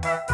Bye.